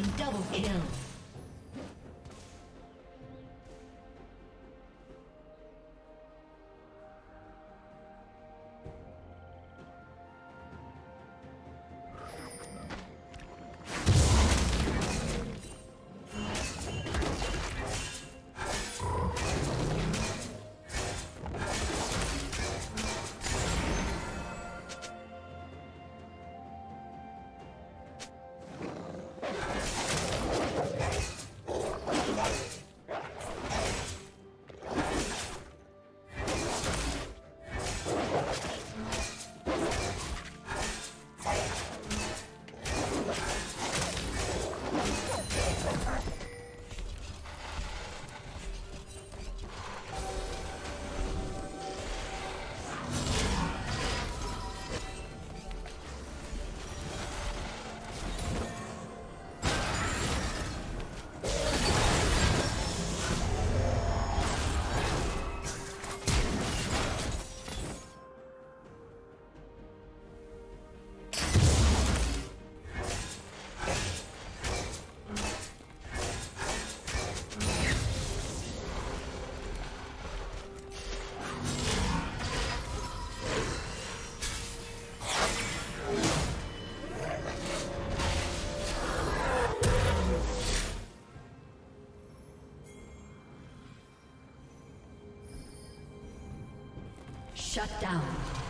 team double kill. Shut down.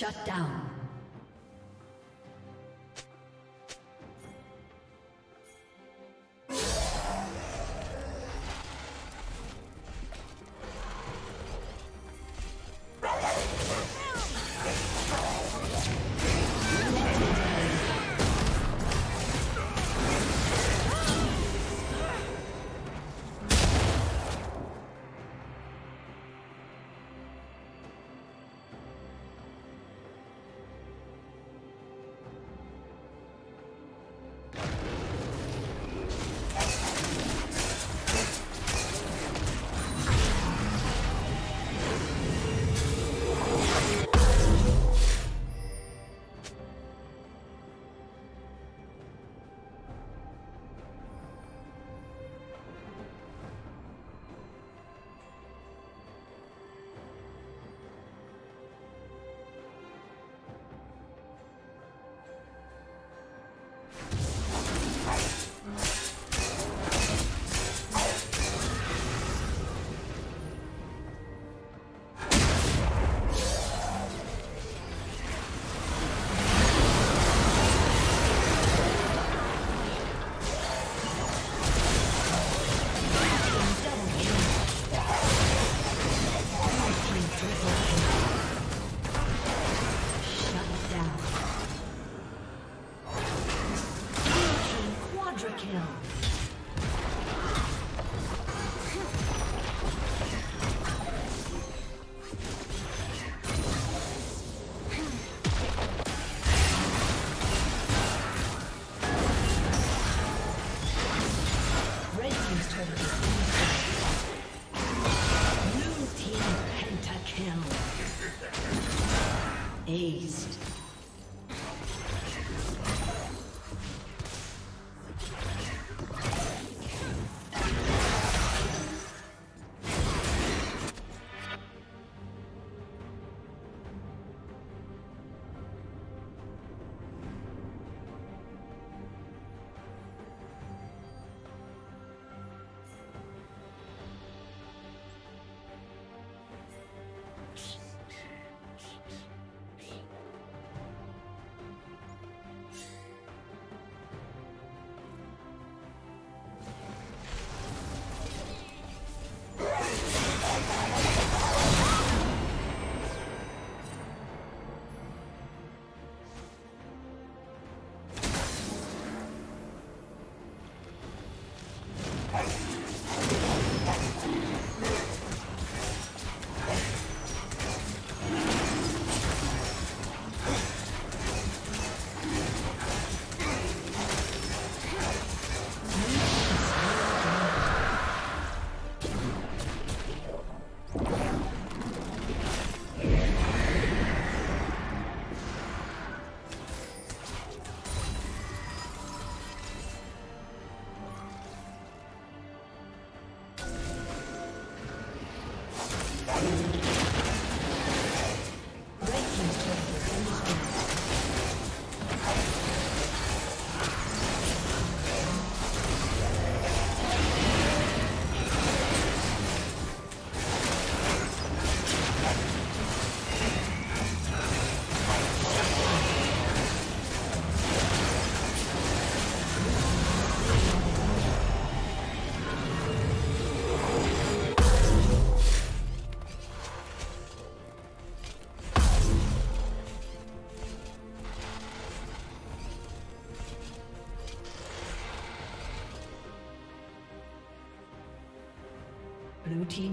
Shut down. Kill.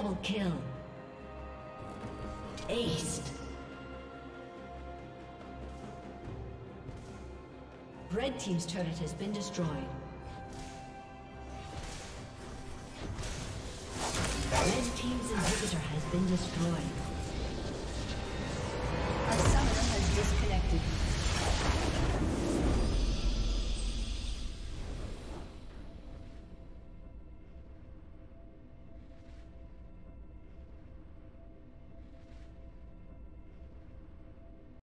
Double kill. Aced. Red team's turret has been destroyed. Red team's inhibitor has been destroyed.